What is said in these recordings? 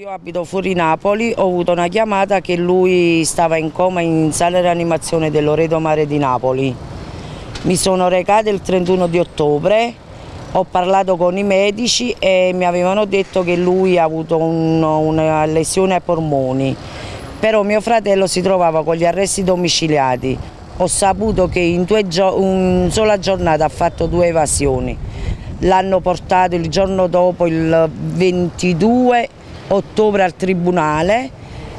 Io abito fuori Napoli, ho avuto una chiamata che lui stava in coma in sala rianimazione del Loreto Mare di Napoli. Mi sono recata il 31 di ottobre, ho parlato con i medici e mi avevano detto che lui ha avuto un, una lesione ai polmoni, però mio fratello si trovava con gli arresti domiciliati. Ho saputo che in una sola giornata ha fatto due evasioni. L'hanno portato il giorno dopo, il 22 ottobre al tribunale,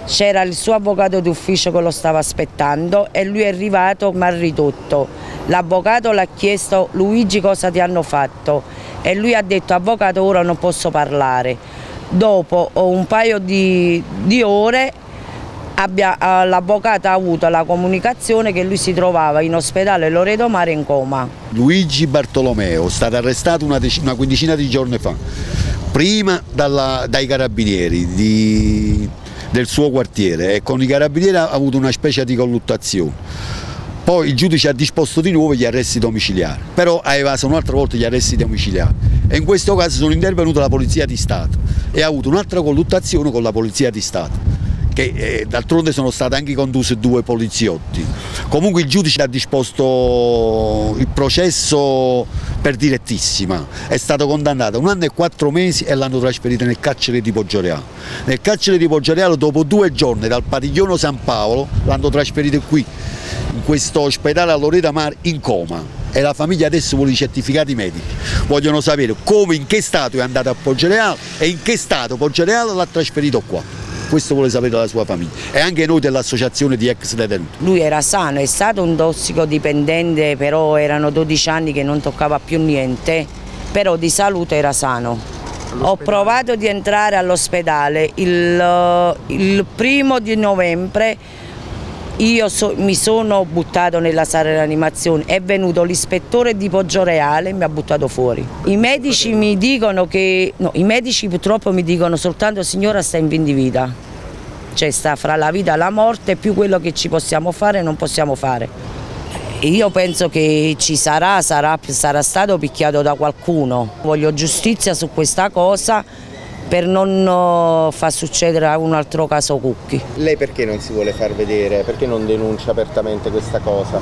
c'era il suo avvocato d'ufficio che lo stava aspettando e lui è arrivato ma ridotto. L'avvocato l'ha chiesto Luigi cosa ti hanno fatto e lui ha detto avvocato ora non posso parlare. Dopo un paio di, di ore eh, l'avvocato ha avuto la comunicazione che lui si trovava in ospedale Loreto Mare in coma. Luigi Bartolomeo, è stato arrestato una, una quindicina di giorni fa prima dalla, dai carabinieri di, del suo quartiere. E con i carabinieri ha avuto una specie di colluttazione. Poi il giudice ha disposto di nuovo gli arresti domiciliari, però ha evaso un'altra volta gli arresti domiciliari. E in questo caso sono intervenuta la Polizia di Stato e ha avuto un'altra colluttazione con la Polizia di Stato che eh, d'altronde sono state anche conduse due poliziotti. Comunque il giudice ha disposto il processo per direttissima, è stato condannato un anno e quattro mesi e l'hanno trasferito nel carcere di Poggioreale. Nel carcere di Poggioreale dopo due giorni dal padiglione San Paolo l'hanno trasferito qui, in questo ospedale a Loreta Mar in coma e la famiglia adesso vuole i certificati medici, vogliono sapere come, in che stato è andato a Poggioreale e in che stato Poggioreale l'ha trasferito qua questo vuole sapere la sua famiglia e anche noi dell'associazione di ex detenuti. Lui era sano, è stato un tossicodipendente, però erano 12 anni che non toccava più niente, però di salute era sano. Ho provato di entrare all'ospedale il, il primo di novembre io so, mi sono buttato nella sala di rianimazione, è venuto l'ispettore di Poggioreale e mi ha buttato fuori. I medici mi dicono che, no, i medici purtroppo mi dicono soltanto signora sta in fin di vita, cioè sta fra la vita e la morte, più quello che ci possiamo fare e non possiamo fare. Io penso che ci sarà, sarà, sarà stato picchiato da qualcuno, voglio giustizia su questa cosa per non far succedere un altro caso Cucchi. Lei perché non si vuole far vedere? Perché non denuncia apertamente questa cosa?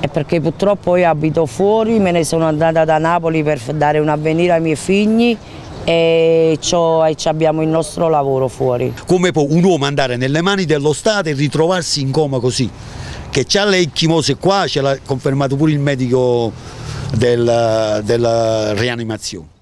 È perché purtroppo io abito fuori, me ne sono andata da Napoli per dare un avvenire ai miei figli e, abbiamo il nostro lavoro fuori. Come può un uomo andare nelle mani dello Stato e ritrovarsi in coma così? Che c'ha le ecchimose qua, ce l'ha confermato pure il medico della, della rianimazione.